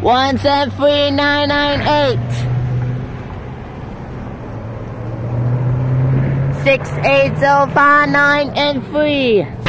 One seven three nine nine eight. Six eight zero five nine and three.